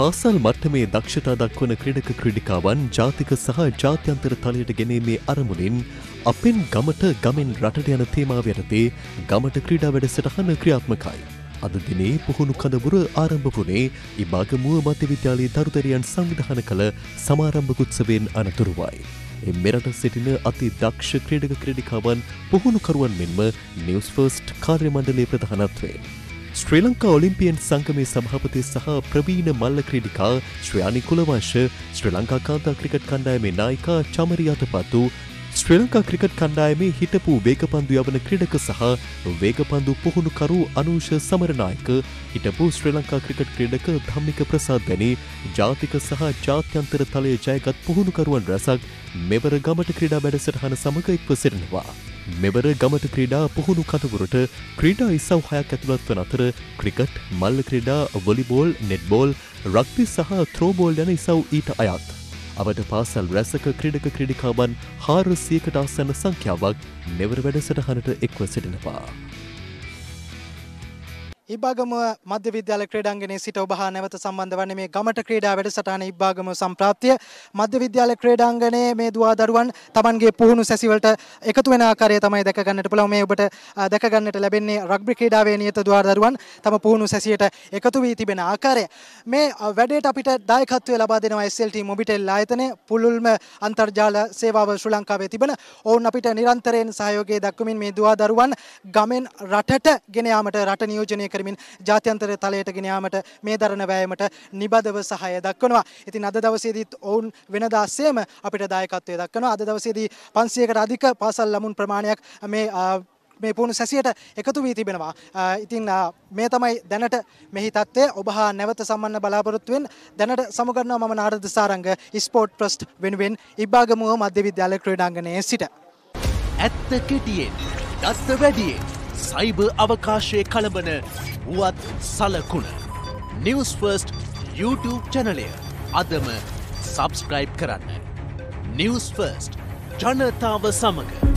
පාසල් මට්ටමේ දක්ෂතා දක්වන ක්‍රඩක ක්‍රඩිකාවන් ජාතික සහ ජාත්‍යන්තර තලයට ගැනීමේ අරමුණින් අපෙන් ගමට ගමෙන් රටට යන තේමාව යටතේ ගමට ක්‍රීඩා වැඩසටහන ක්‍රියාත්මකයි. අද දිනේ පුහුණු කඳවුර ආරම්භ වුණේ ඉබාගමුව මධ්‍ය විද්‍යාලයේ දරුදරියන් සංවිධාන කළ සමාරම්භකුත්සවෙන් අනතුරුවයි. එ මෙරට සිටින අති දක්ෂ ක්‍රඩක ක්‍රඩිකාවන් පුහුණුකරුවන් මෙන්ම නිවස් ෆර්ස්ට් කාර්ය මණ්ඩලේ ප්‍රධානත්වයෙන්. ශ්‍රී ලංකා ඔලිම්පියන් සංගමේ සභාපති සහ ප්‍රවීණ මල්ල ක්‍රඩිකා ශ්‍රයානි කුලවංශ ශ්‍රී ලංකා කාන්තා ක්‍රිකට් කණ්ඩායමේ නායිකා චමරියාත පත්තු ශ්‍රී ලංකා ක්‍රිකට් කණ්ඩායමේ හිටපු වේගපන්දු යවන ක්‍රඩක සහ වේගපන්දු පුහුණුකරු අනුෂ සමරනායක හිටපු ශ්‍රී ලංකා ක්‍රිකට් ක්‍රඩක ධම්මික ප්‍රසාද් වැනි ජාතික සහ ජාත්‍යන්තර තලය ජයගත් පුහුණුකරුවන් රැසක් මෙවර ගමට ක්‍රඩා වැඩසටහන සමඟ එක්ව සිරනවා. මෙවර ගමට ක්‍රීඩා පුහුණු කටවුරට ක්‍රීඩා ඉසව් හයක් ඇතුළත් වන අතර ක්‍රිකට් මල්ල ක්‍රීඩා වොලිබෝල් නෙට්බෝල් රක්ති සහ ත්‍රෝබෝල් යන ඉසව් ඊට අයත්. අවට පාසල් රැසක ක්‍රඩක ක්‍රඩිකාබන් හාරසියකට අස්සන්න සංඛ්‍යාවක් මෙවර වැඩසටහනට එක්ව සිටිනවා. ඉබ්බාගම මධ්‍ය විද්‍යාල ක්‍රීඩාංගණයේ සිට ඔබ හා නැවත සම්බන්ධ වන්නේ මේ ගමට ක්‍රීඩා වැඩසටහන ඉබ්බාගම සම්ප්‍රාප්තිය. මධ්‍ය විද්‍යාල ක්‍රීඩාංගණයේ මේ දුවා දරුවන් Tamanගේ පුහුණු සැසිවලට එකතු වෙන ආකාරය තමයි දැක ගන්නට පුළුවන්. මේ ඔබට දැක ගන්නට ලැබෙන්නේ රග්බි ක්‍රීඩාවේ නියත දුවා දරුවන් තම පුහුණු සැසියට එකතු වී තිබෙන ආකාරය. මේ වැඩේට අපිට දායකත්වය ලබා දෙනවා SLT මොබිටෙල් ආයතනය. පුළුල්ම අන්තර්ජාල සේවාව ශ්‍රී ලංකාවේ තිබෙන ඔවුන් අපිට නිරන්තරයෙන් සහයෝගය දක්වමින් මේ දුවා දරුවන් ගමෙන් රටට ගෙන යාමට රට නියෝජනය කර කරමින් ජාත්‍යන්තර තලයට ගෙන යාමට මේ දරන වෑයමට නිබදව සහාය දක්වනවා. ඉතින් අද දවසේදීත් ඔවුන් වෙනදා සේම අපිට දායකත්වය දක්වනවා. අද දවසේදී 500කට අධික පාසල් ළමුන් ප්‍රමාණයක් මේ මේ පුහුණු සැසියට එකතු වී තිබෙනවා. ඉතින් මේ තමයි දැනට මෙහි තත්ත්වය ඔබ හා නැවත සම්බන්ධ බලාපොරොත්තුවෙන් දැනට සමුගන්නවා මම නාරද සාරංග ස්පෝර්ට් ට්‍රස්ට් වෙනුවෙන් ඉබ්බාගමුව මධ්‍ය විද්‍යාල ක්‍රීඩාංගණයේ සිට. ඇත්ත කෙටියෙන් දත්ත වැඩියෙන් සයිබ අවකාශය කළඹන වුවත් සලකුණ. නිවස් ෆර්ස්ට් YouTube චැනලය අදම සබස්ක්‍රයිබ් කරන්න. නිවස් ෆර්ස්ට් ජනතාව සමඟ.